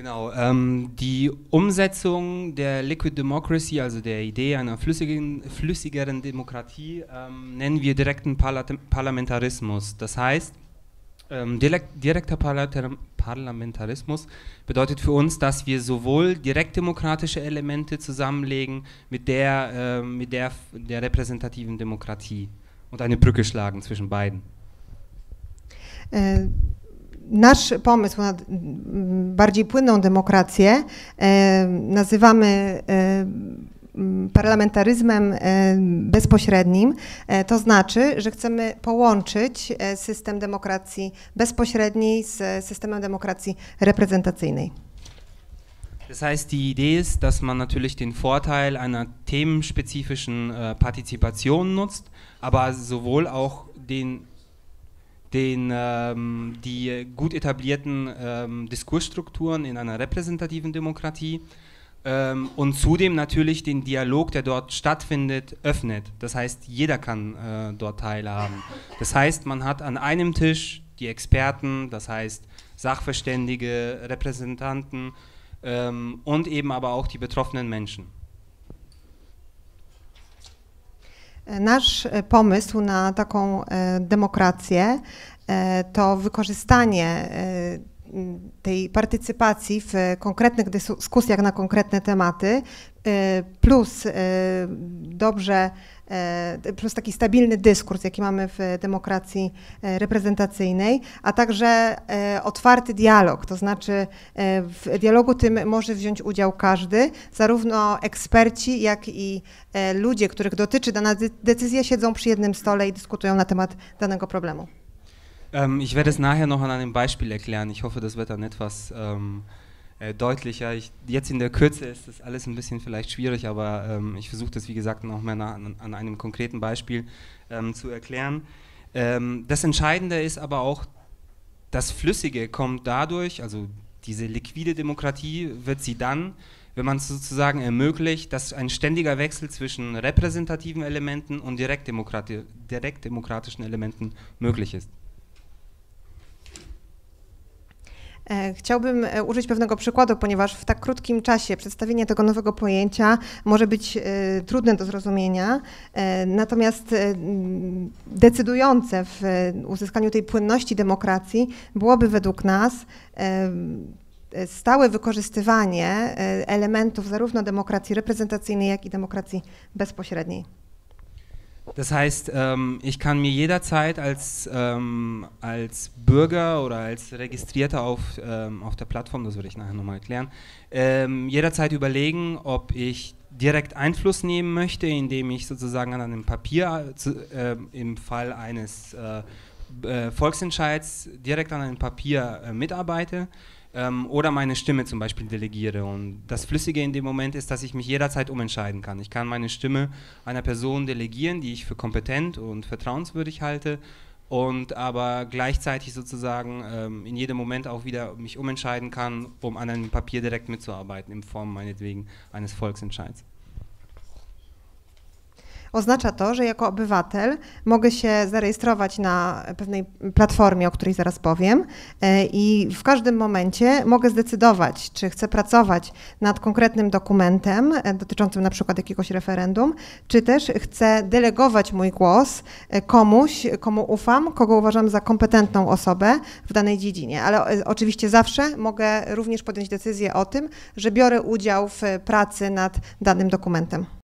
Genau, ähm, die Umsetzung der Liquid Democracy, also der Idee einer flüssigen, flüssigeren Demokratie, ähm, nennen wir direkten Parla Parlamentarismus. Das heißt, ähm, direkter Parlamentarismus bedeutet für uns, dass wir sowohl direktdemokratische Elemente zusammenlegen mit der, äh, mit der, der repräsentativen Demokratie und eine Brücke schlagen zwischen beiden. Äh nasz pomysł na bardziej płynną demokrację e, nazywamy e, parlamentaryzmem e, bezpośrednim, to znaczy, że chcemy połączyć system demokracji bezpośredniej z systemem demokracji reprezentacyjnej. Das heißt, die Idee ist, dass man natürlich den Vorteil einer themenspezifischen äh, Partizipation nutzt, aber sowohl auch den den, ähm, die gut etablierten ähm, Diskursstrukturen in einer repräsentativen Demokratie ähm, und zudem natürlich den Dialog, der dort stattfindet, öffnet. Das heißt, jeder kann äh, dort teilhaben. Das heißt, man hat an einem Tisch die Experten, das heißt Sachverständige, Repräsentanten ähm, und eben aber auch die betroffenen Menschen. Nasz e, pomysł na taką e, demokrację e, to wykorzystanie tej partycypacji w konkretnych dyskusjach na konkretne tematy, plus dobrze E, plus taki stabilny dyskurs, jaki mamy w demokracji e, reprezentacyjnej, a także e, otwarty dialog, to znaczy w dialogu tym może wziąć udział każdy, zarówno eksperci, jak i ludzie, których dotyczy dana decyzja, siedzą przy jednym stole i dyskutują na temat danego problemu. Um, ich werde es nachher noch an einem Beispiel erklären. Ich hoffe, das wird dann etwas um äh, deutlicher. Ich, jetzt in der Kürze ist das alles ein bisschen vielleicht schwierig, aber ähm, ich versuche das, wie gesagt, noch mal an, an, einem konkreten Beispiel ähm, zu erklären. Ähm, das Entscheidende ist aber auch, das Flüssige kommt dadurch, also diese liquide Demokratie wird sie dann, wenn man es sozusagen ermöglicht, dass ein ständiger Wechsel zwischen repräsentativen Elementen und direktdemokratischen Elementen möglich ist. Chciałbym e, użyć pewnego przykładu, ponieważ w tak krótkim czasie przedstawienie tego nowego pojęcia może być e, trudne do zrozumienia, natomiast decydujące w uzyskaniu tej płynności demokracji byłoby według nas stałe wykorzystywanie elementów zarówno demokracji reprezentacyjnej, jak i demokracji bezpośredniej. Das heißt, ähm, ich kann mir jederzeit als, ähm, als Bürger oder als Registrierter auf, ähm, auf der Plattform, das würde ich nachher nochmal erklären, ähm, jederzeit überlegen, ob ich direkt Einfluss nehmen möchte, indem ich sozusagen an einem Papier äh, im Fall eines äh, äh, Volksentscheids direkt an einem Papier äh, mitarbeite ähm, oder meine Stimme zum Beispiel delegiere. Und das Flüssige in dem Moment ist, dass ich mich jederzeit umentscheiden kann. Ich kann meine Stimme einer Person delegieren, die ich für kompetent und vertrauenswürdig halte und aber gleichzeitig sozusagen ähm, in jedem Moment auch wieder mich umentscheiden kann, um an einem Papier direkt mitzuarbeiten, in Form meinetwegen eines Volksentscheids. Oznacza to, że jako obywatel mogę się zarejestrować na pewnej platformie, o której zaraz powiem, e, i w każdym momencie mogę zdecydować, czy chcę pracować nad konkretnym dokumentem e, dotyczącym na przykład jakiegoś referendum, czy też chcę delegować mój głos e, komuś, komu ufam, kogo uważam za kompetentną osobę w danej dziedzinie. Ale oczywiście zawsze mogę również podjąć decyzję o tym, że biorę udział w pracy nad danym dokumentem.